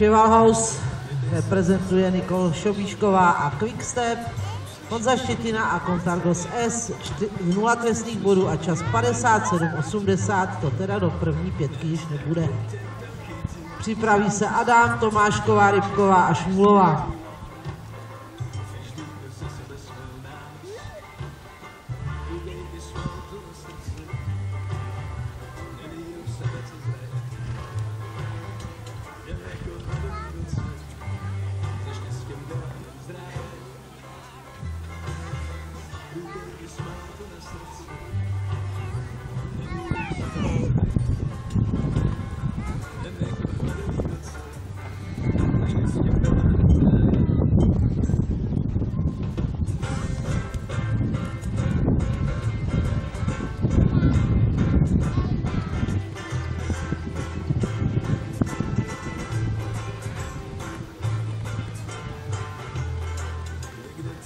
Cheval reprezentuje Nikol Šobíšková a Quickstep. Honza Štětina a Contargos S, 0 trestných bodů a čas 57.80, to teda do první pětky již nebude. Připraví se Adam, Tomášková, Rybková a Šmulová.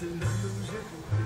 to not lose it.